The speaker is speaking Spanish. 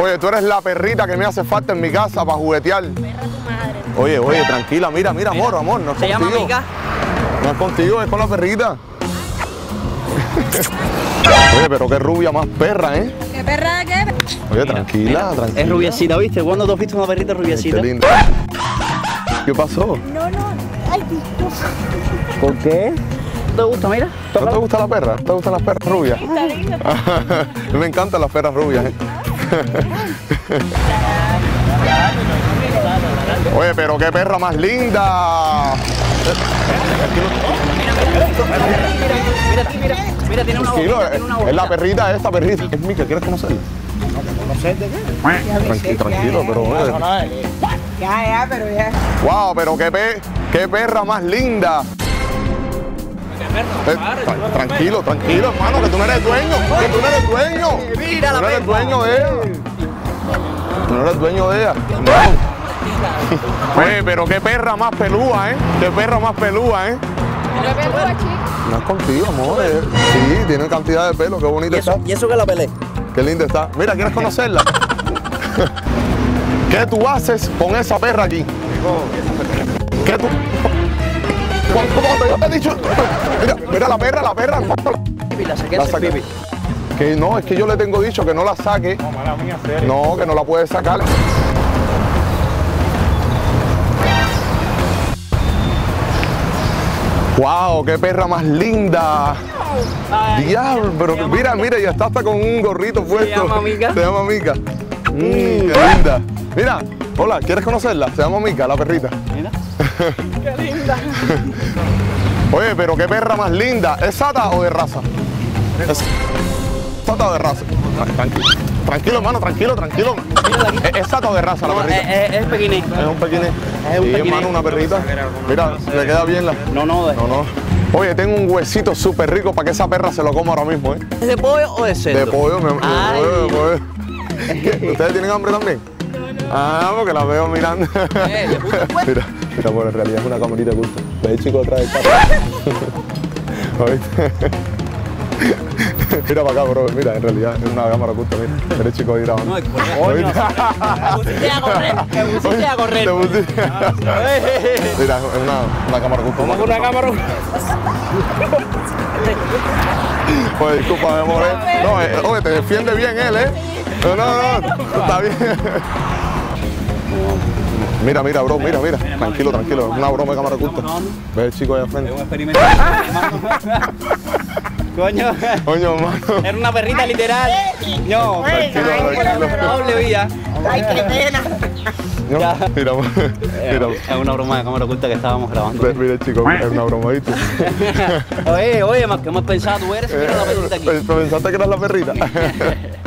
Oye, tú eres la perrita que me hace falta en mi casa para juguetear. Perra tu madre. Oye, oye, tranquila, mira, mira, amor, amor, no es Se llama contigo. Mica. No es contigo, es con la perrita. Oye, pero qué rubia más perra, ¿eh? ¿Qué perra de qué? Oye, tranquila, tranquila. Es rubiecita, ¿viste? ¿Cuándo tú has visto una perrita Qué rubiecita? linda. ¿Qué pasó? No, no. Ay, disculpa. ¿Por qué? ¿Te gusta? Mira. ¿No te gusta la perra? ¿Te gustan las perras rubias? Está linda. me encantan las perras rubias, ¿eh? Oye, pero qué perra más linda. Mira, mira. Mira, tiene una una es la perrita esta perrita. Es Mica, ¿quieres conocerla? Tranquilo, tranquilo, pero oye. Ya, ya, pero ya. Wow, pero qué, pe- qué perra más linda. Eh, tra- tranquilo, tranquilo, hermano, que tú no eres dueño, que tú no eres dueño. Mira Tú la no eres dueño de ella. Tú no eres dueño de ella. No. Oye, pero qué perra más pelúa, ¿eh? Qué perra más pelúa, ¿eh? No es contigo, amor. eh. Sí, tiene cantidad de pelo, qué ¿Y bonita eso, está. ¿Y eso que la pelé? Qué linda está. Mira, ¿quieres conocerla? ¿Qué tú haces con esa perra aquí? ¿Qué tú? Dicho. Mira, mira la perra, la perra. ¿cuánto la- saqué La. Que no, es que yo le tengo dicho que no la saque. No, que no la puede sacar. ¡Wow! ¡Qué perra más linda! Diablo, pero mira, mira, ya está hasta con un gorrito puesto. llama Mica. Se llama Mica. Mm, qué linda. Mira, hola, ¿quieres conocerla? Se llama Mica, la perrita. Mira. Oye, pero qué perra más linda. ¿Es sata o de raza? ¿Es sata o de raza? Tra- Tranquilo, tranquilo, hermano, tranquilo, tranquilo. ¿Es, es sata o de raza la No, perrita? es, es, es un pequeñín. Es un sí, pequeñín. hermano, una perrita. Mira, le queda bien la. No, no, No, no. Oye, tengo un huesito súper rico para que esa perra se lo coma ahora mismo, ¿eh? ¿Es de pollo o de cerdo? De pollo, mi amor. De pollo, de pollo. ¿Ustedes tienen hambre también? Ah, porque la veo mirando. Eh, ¿le gusta, pues? Mira, mira, bueno, en realidad es una camarita de culto. Ve, chico, detrás del carro. ¿Oíste? Mira para acá, bro. Mira, en realidad es una cámara oculta. Mira, eres chico ahí grabando. No, a correr, me pusiste a correr. Te pusiste- Mira, es una, una cámara oculta. Con una cámara. Oye, disculpa, amor. eh. No, eh, oye, te defiende bien él, ¿eh? No, no, no, está bien. Mira, mira, bro, mira, mira. Tranquilo, tranquilo. Es una broma de cámara oculta. Ve el chico ahí al frente. Un experimento. Coño, Coño, hermano. era una perrita literal. No, Tranquilo, tranquilo. doble vía. Ay, qué pena. No, Ya. Mira, mira. Es una broma de cámara oculta que estábamos grabando. Ve, Mira, chico, es una broma, ¿viste? Oye, oye, más que hemos pensado, tú eres, mira la perrita aquí. Eh, ¿Pensaste que eras la perrita?